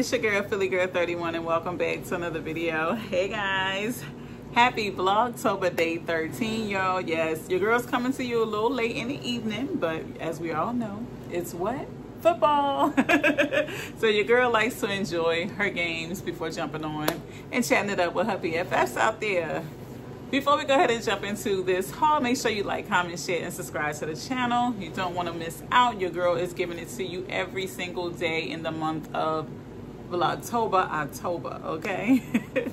it's your girl Philly Girl 31 and welcome back to another video. Hey guys, happy Vlogtober day 13 y'all. Yes, your girl's coming to you a little late in the evening, but as we all know, it's what? Football. so your girl likes to enjoy her games before jumping on and chatting it up with her BFFs out there. Before we go ahead and jump into this haul, make sure you like, comment, share, and subscribe to the channel. You don't want to miss out. Your girl is giving it to you every single day in the month of Vlogtober, October, okay?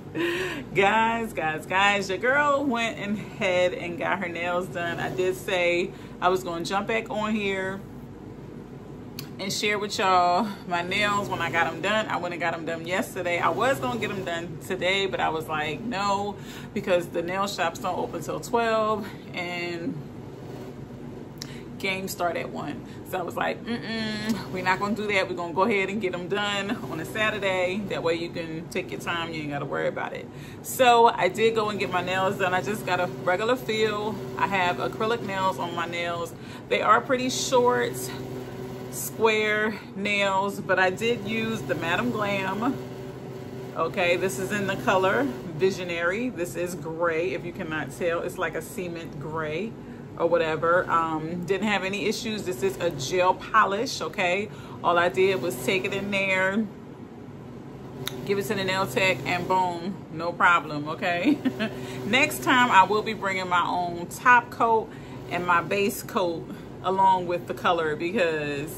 guys, guys, guys, your girl went ahead and got her nails done. I did say I was going to jump back on here and share with y'all my nails when I got them done. I went and got them done yesterday. I was gonna get them done today, but I was like, no, because the nail shops don't open till 12 and games start at one. So I was like, mm-mm, we're not gonna do that. We're gonna go ahead and get them done on a Saturday. That way you can take your time, you ain't gotta worry about it. So I did go and get my nails done. I just got a regular feel. I have acrylic nails on my nails. They are pretty short square nails, but I did use the Madam Glam. Okay, this is in the color Visionary. This is gray, if you cannot tell. It's like a cement gray or whatever. Um, didn't have any issues. This is a gel polish, okay? All I did was take it in there, give it to the nail tech, and boom, no problem, okay? Next time, I will be bringing my own top coat and my base coat along with the color because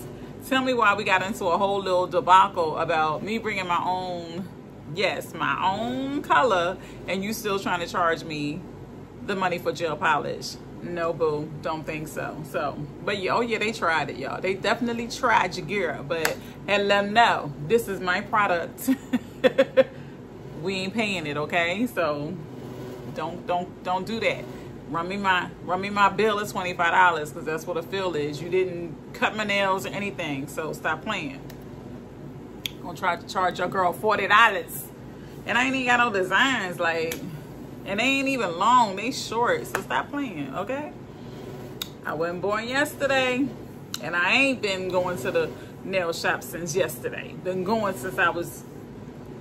tell me why we got into a whole little debacle about me bringing my own yes my own color and you still trying to charge me the money for gel polish. No boo. Don't think so. So but yeah oh yeah they tried it y'all. They definitely tried Jagira but and let them know this is my product. We ain't paying it okay? So don't don't don't do that. Run me my run me my bill is $25 because that's what a fill is. You didn't cut my nails or anything, so stop playing. Gonna try to charge your girl $40. And I ain't even got no designs, like, and they ain't even long, they short, so stop playing, okay? I wasn't born yesterday, and I ain't been going to the nail shop since yesterday. Been going since I was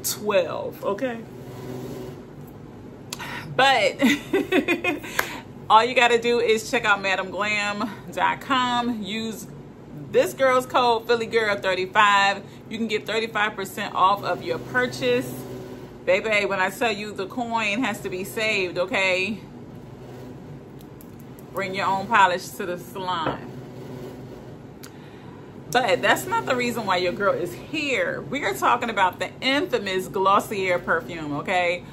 12, okay? But all you got to do is check out madamglam.com. Use this girl's code PhillyGirl35. You can get 35% off of your purchase. Baby, when I tell you the coin has to be saved, okay? Bring your own polish to the salon. But that's not the reason why your girl is here. We are talking about the infamous Glossier perfume, okay?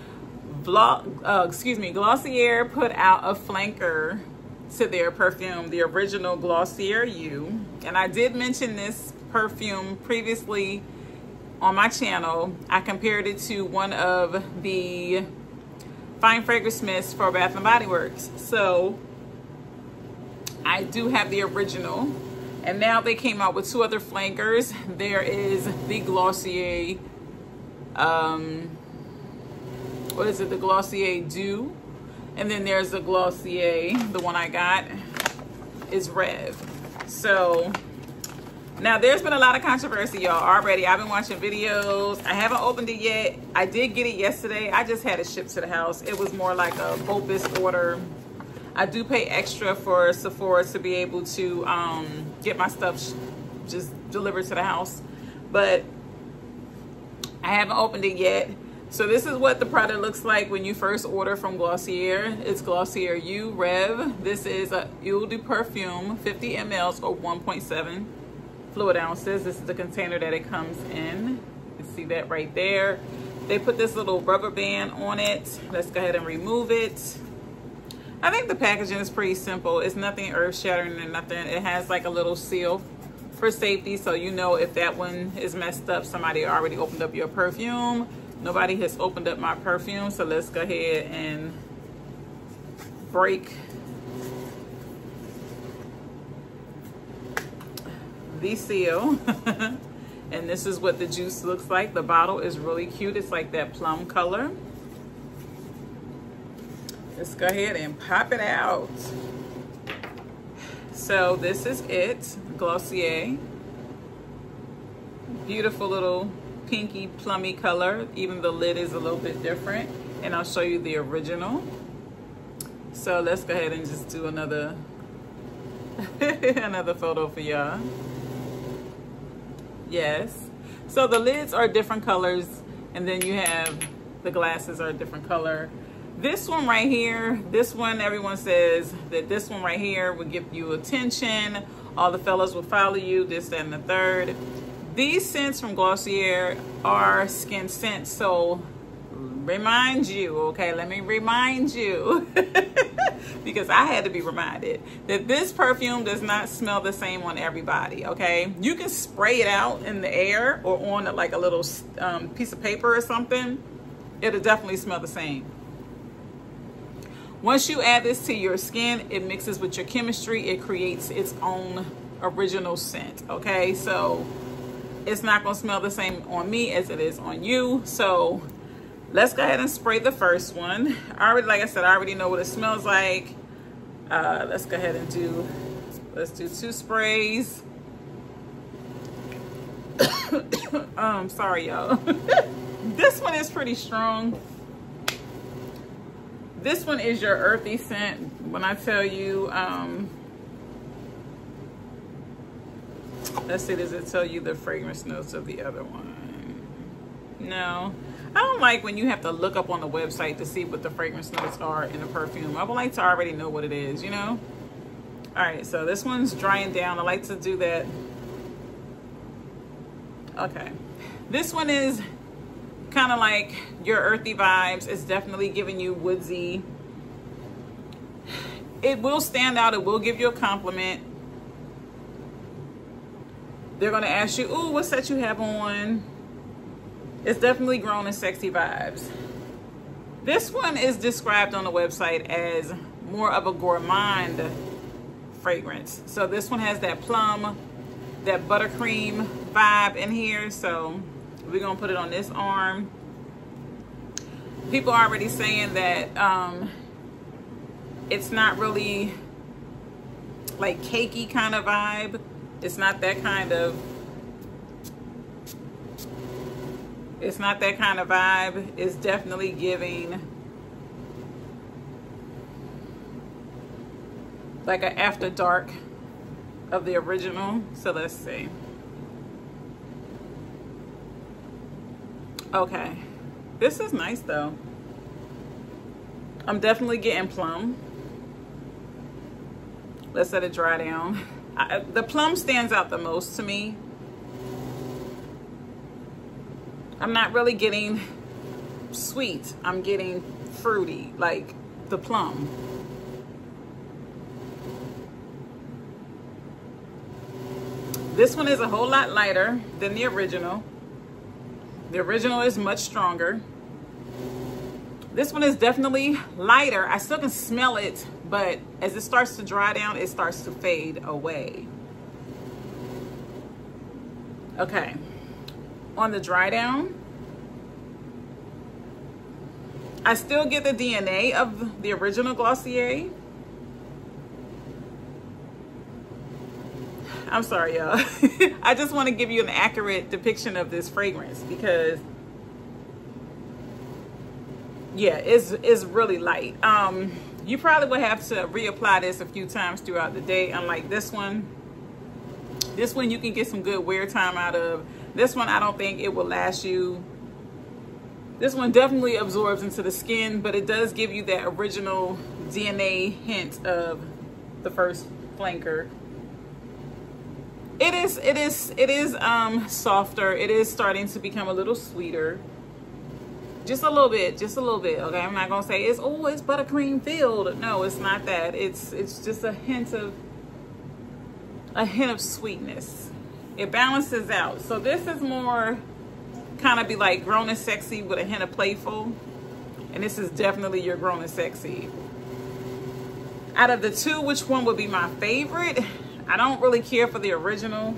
Vlog, uh, excuse me, Glossier put out a flanker to their perfume, the original Glossier You. And I did mention this perfume previously on my channel. I compared it to one of the fine fragrance mists for Bath & Body Works. So I do have the original. And now they came out with two other flankers. There is the Glossier um, what is it, the Glossier Doux. And then there's the Glossier, the one I got is Reve. So now there's been a lot of controversy, y'all, already. I've been watching videos. I haven't opened it yet. I did get it yesterday. I just had it shipped to the house. It was more like a BOPIS order. I do pay extra for Sephora to be able to um, get my stuff just delivered to the house. But I haven't opened it yet. So this is what the product looks like when you first order from Glossier. It's Glossier You Reve. This is a Eau de Perfume, 50 mLs or 1.7 fluid ounces. This is the container that it comes in. You see that right there. They put this little rubber band on it. Let's go ahead and remove it. I think the packaging is pretty simple. It's nothing earth shattering or nothing. It has like a little seal for safety so you know if that one is messed up, somebody already opened up your perfume Nobody has opened up my perfume, so let's go ahead and break the seal. and this is what the juice looks like. The bottle is really cute. It's like that plum color. Let's go ahead and pop it out. So this is it, Glossier. Beautiful little pinky plummy color. Even the lid is a little bit different. And I'll show you the original. So let's go ahead and just do another another photo for y'all. Yes. So the lids are different colors and then you have the glasses are a different color. This one right here, this one, everyone says that this one right here would give you attention. All the fellas will follow you, this, that, and the third. These scents from Glossier are skin scents, so remind you, okay, let me remind you, because I had to be reminded that this perfume does not smell the same on everybody, okay? You can spray it out in the air or on like a little um, piece of paper or something. It'll definitely smell the same. Once you add this to your skin, it mixes with your chemistry. It creates its own original scent, okay? So it's not gonna smell the same on me as it is on you. So let's go ahead and spray the first one. I already, like I said, I already know what it smells like. Uh, let's go ahead and do, let's do two sprays. um, sorry y'all. this one is pretty strong. This one is your earthy scent. When I tell you, um, let's see, does it tell you the fragrance notes of the other one? No. I don't like when you have to look up on the website to see what the fragrance notes are in the perfume. I would like to already know what it is, you know? All right, so this one's drying down. I like to do that. Okay. This one is kind of like your earthy vibes. It's definitely giving you woodsy. It will stand out. It will give you a compliment. They're going to ask you, ooh, what set you have on? It's definitely grown in sexy vibes. This one is described on the website as more of a gourmand fragrance. So this one has that plum, that buttercream vibe in here. So we're gonna put it on this arm. People are already saying that um, it's not really like cakey kind of vibe. It's not that kind of it's not that kind of vibe. It's definitely giving like an after dark of the original. So let's see. Okay. This is nice though. I'm definitely getting plum. Let's let it dry down. I, the plum stands out the most to me. I'm not really getting sweet. I'm getting fruity, like the plum. This one is a whole lot lighter than the original. The original is much stronger. This one is definitely lighter. I still can smell it, but as it starts to dry down, it starts to fade away. Okay, on the dry down, I still get the DNA of the original Glossier, I'm sorry, y'all. I just want to give you an accurate depiction of this fragrance because yeah, it's, it's really light. Um, you probably would have to reapply this a few times throughout the day, unlike this one. This one you can get some good wear time out of. This one, I don't think it will last you. This one definitely absorbs into the skin, but it does give you that original DNA hint of the first flanker. It is it is it is um softer. It is starting to become a little sweeter. Just a little bit just a little bit okay? I'm not gonna say it's oh it's buttercream filled. No it's not that. It's it's just a hint of a hint of sweetness. It balances out. So this is more kind of be like grown and sexy with a hint of playful and this is definitely your grown and sexy out of the two which one would be my favorite I don't really care for the original.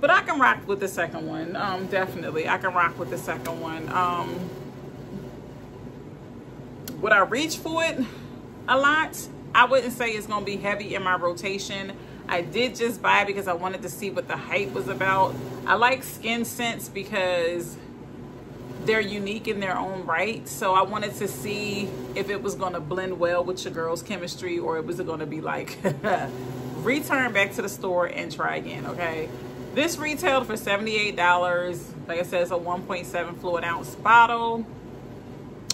But I can rock with the second one. Um, definitely. I can rock with the second one. Um, would I reach for it a lot? I wouldn't say it's going to be heavy in my rotation. I did just buy it because I wanted to see what the hype was about. I like skin scents because they're unique in their own right. So I wanted to see if it was going to blend well with your girl's chemistry or it was going to be like return back to the store and try again, okay? This retailed for $78. Like I said, it's a 1.7 fluid ounce bottle.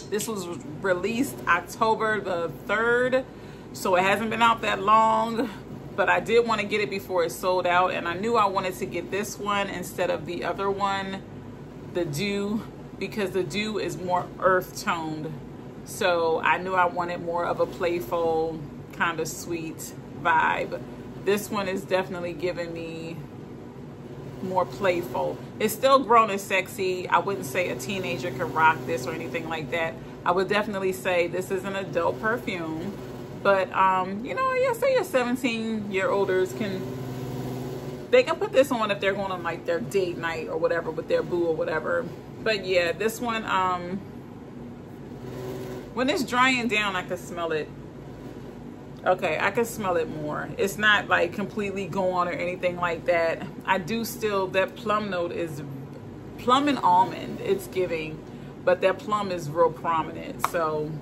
This was released October the 3rd, so it hasn't been out that long, but I did want to get it before it sold out, and I knew I wanted to get this one instead of the other one, the Doux, because the Doux is more earth toned. So I knew I wanted more of a playful, kind of sweet vibe. This one is definitely giving me more playful. It's still grown and sexy. I wouldn't say a teenager could rock this or anything like that. I would definitely say this is an adult perfume. But, um, you know, yeah, say your 17 year olders can, they can put this on if they're going on like their date night or whatever with their boo or whatever. But yeah, this one, um, when it's drying down, I can smell it Okay, I can smell it more. It's not like completely gone or anything like that. I do still, that plum note is plum and almond it's giving, but that plum is real prominent. So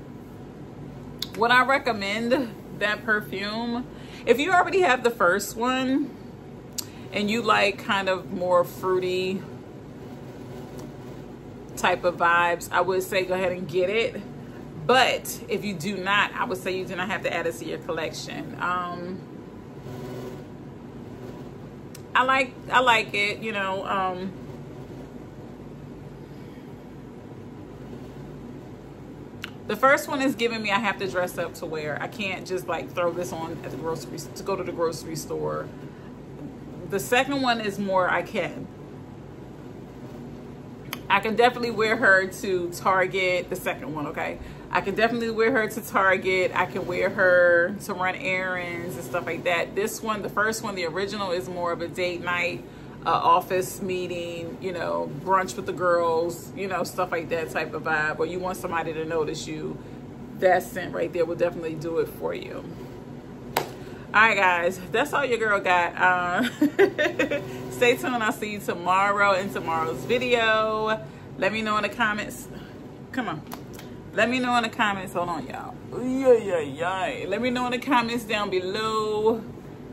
would I recommend that perfume? If you already have the first one and you like kind of more fruity type of vibes, I would say go ahead and get it but if you do not, I would say you do not have to add it to your collection. Um, I like I like it, you know. Um, the first one is giving me I have to dress up to wear. I can't just like throw this on at the grocery to go to the grocery store. The second one is more I can. I can definitely wear her to Target, the second one, okay? I can definitely wear her to Target. I can wear her to run errands and stuff like that. This one, the first one, the original, is more of a date night, uh, office meeting, you know, brunch with the girls, you know, stuff like that type of vibe. Or you want somebody to notice you. That scent right there will definitely do it for you. All right, guys, that's all your girl got. Uh, stay tuned. I'll see you tomorrow in tomorrow's video. Let me know in the comments. Come on. Let me know in the comments. Hold on, y'all. Yeah, yeah, yeah. Let me know in the comments down below.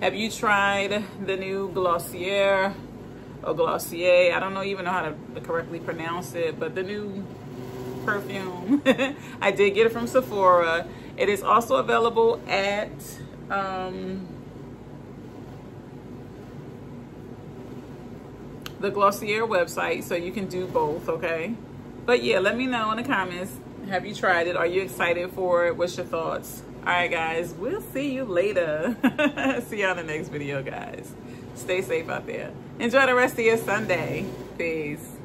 Have you tried the new Glossier or Glossier? I don't know even know how to correctly pronounce it, but the new perfume. I did get it from Sephora. It is also available at um, the Glossier website, so you can do both, okay? But yeah, let me know in the comments have you tried it? Are you excited for it? What's your thoughts? All right, guys, we'll see you later. see you on the next video, guys. Stay safe out there. Enjoy the rest of your Sunday. Peace.